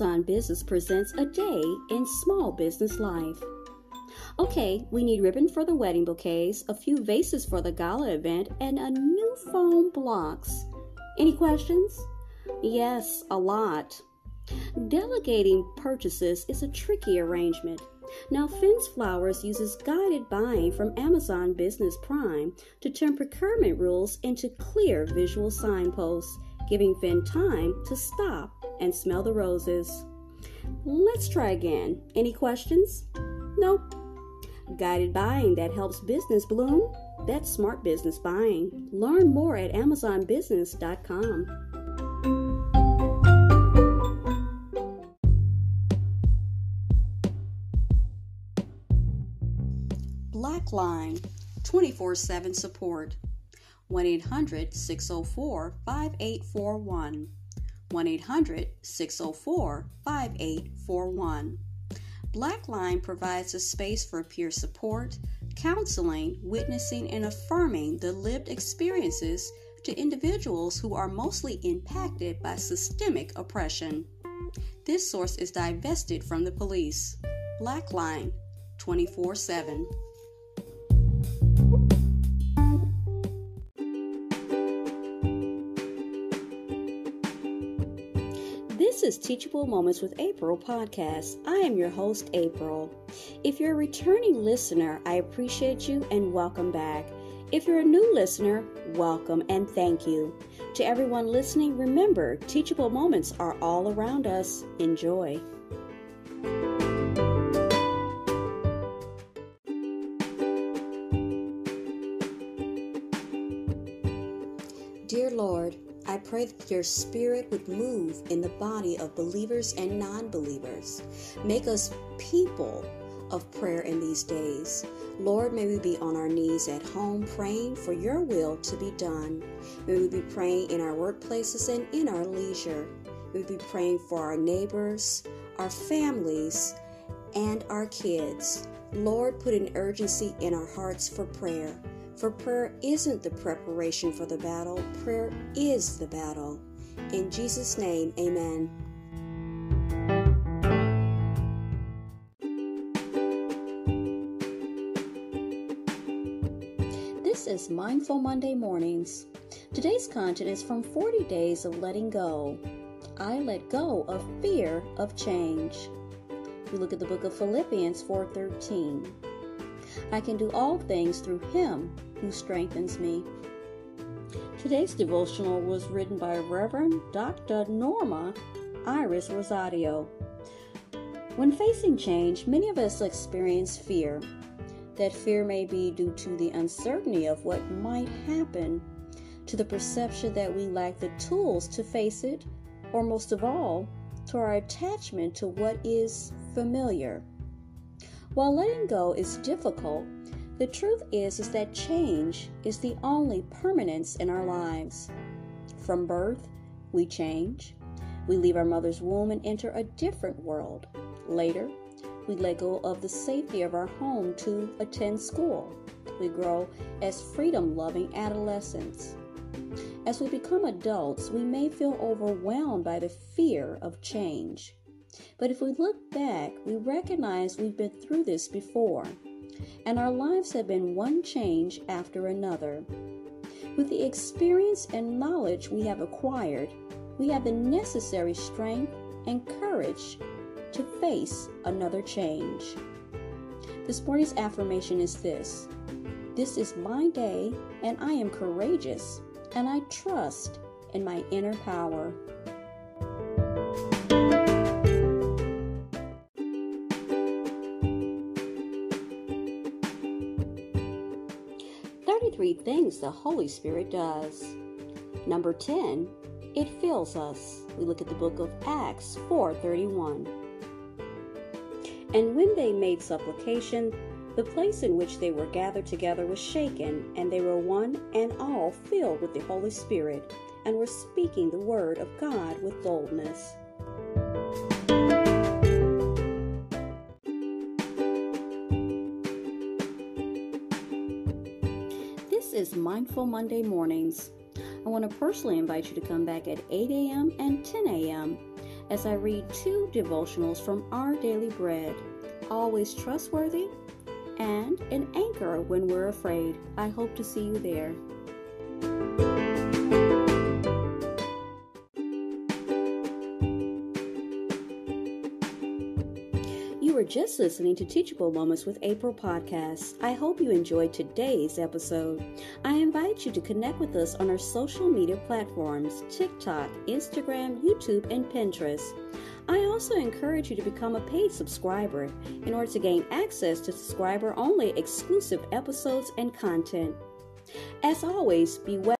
Amazon Business presents a day in small business life. Okay, we need ribbon for the wedding bouquets, a few vases for the gala event, and a new foam blocks. Any questions? Yes, a lot. Delegating purchases is a tricky arrangement. Now, Finn's Flowers uses guided buying from Amazon Business Prime to turn procurement rules into clear visual signposts, giving Finn time to stop and smell the roses. Let's try again. Any questions? Nope. Guided buying that helps business bloom? That's smart business buying. Learn more at AmazonBusiness.com. Blackline 24 7 support 1 800 604 5841. 1 800 604 5841. Blackline provides a space for peer support, counseling, witnessing, and affirming the lived experiences to individuals who are mostly impacted by systemic oppression. This source is divested from the police. Blackline 24 7. Is Teachable Moments with April podcast. I am your host, April. If you're a returning listener, I appreciate you and welcome back. If you're a new listener, welcome and thank you. To everyone listening, remember, teachable moments are all around us. Enjoy. Dear Lord, I pray that your spirit would move in the body of believers and non believers. Make us people of prayer in these days. Lord, may we be on our knees at home praying for your will to be done. May we be praying in our workplaces and in our leisure. May we be praying for our neighbors, our families, and our kids. Lord, put an urgency in our hearts for prayer. For prayer isn't the preparation for the battle, prayer is the battle. In Jesus' name, amen. This is Mindful Monday Mornings. Today's content is from 40 Days of Letting Go. I let go of fear of change. We look at the book of Philippians 4:13. I can do all things through him who strengthens me. Today's devotional was written by Reverend Dr. Norma Iris Rosario. When facing change, many of us experience fear. That fear may be due to the uncertainty of what might happen, to the perception that we lack the tools to face it, or most of all, to our attachment to what is familiar. While letting go is difficult, the truth is is that change is the only permanence in our lives. From birth, we change. We leave our mother's womb and enter a different world. Later, we let go of the safety of our home to attend school. We grow as freedom loving adolescents. As we become adults, we may feel overwhelmed by the fear of change. But if we look back, we recognize we've been through this before, and our lives have been one change after another. With the experience and knowledge we have acquired, we have the necessary strength and courage to face another change. This morning's affirmation is this This is my day, and I am courageous, and I trust in my inner power. Thirty-three things the Holy Spirit does. Number 10, it fills us. We look at the book of Acts 4:31. And when they made supplication, the place in which they were gathered together was shaken, and they were one and all filled with the Holy Spirit, and were speaking the word of God with boldness. Is Mindful Monday Mornings. I want to personally invite you to come back at 8 a.m. and 10 a.m. as I read two devotionals from Our Daily Bread Always Trustworthy and An Anchor When We're Afraid. I hope to see you there. Just listening to Teachable Moments with April podcast. I hope you enjoyed today's episode. I invite you to connect with us on our social media platforms TikTok, Instagram, YouTube, and Pinterest. I also encourage you to become a paid subscriber in order to gain access to subscriber only exclusive episodes and content. As always, be well.